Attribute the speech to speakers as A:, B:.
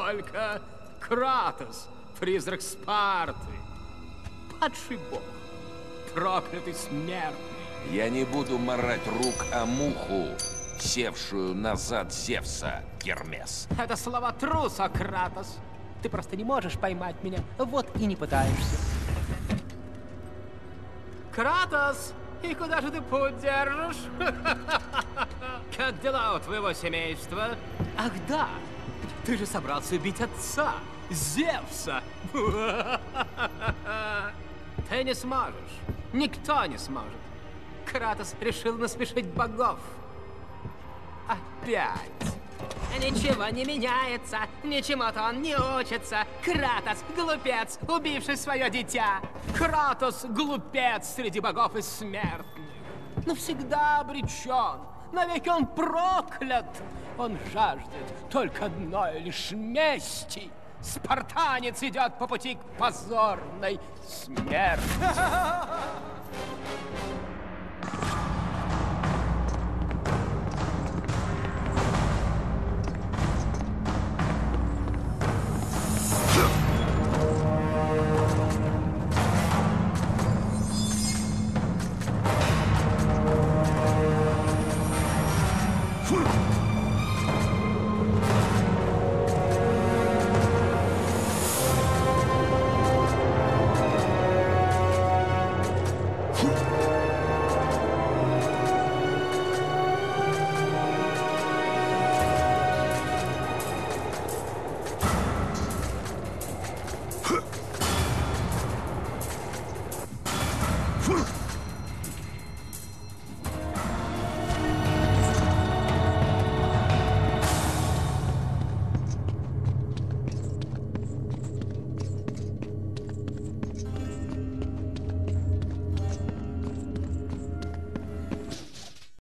A: Только. Кратос, призрак Спарты. Падший бог. Проклятый смертный.
B: Я не буду марать рук о муху, севшую назад Зевса, Гермес.
A: Это слова труса, Кратос. Ты просто не можешь поймать меня, вот и не пытаешься. Кратос, и куда же ты путь держишь? Как дела у твоего семейства? Ах да, ты же собрался убить отца, Зевса. Ты не сможешь. Никто не сможет. Кратос решил насмешить богов. Опять. Ничего не меняется, ничему-то он не учится. Кратос — глупец, убивший свое дитя. Кратос — глупец среди богов и смертных. Но всегда обречен, навеки он проклят. Он жаждет только одной лишь мести. Спартанец идет по пути к позорной смерти.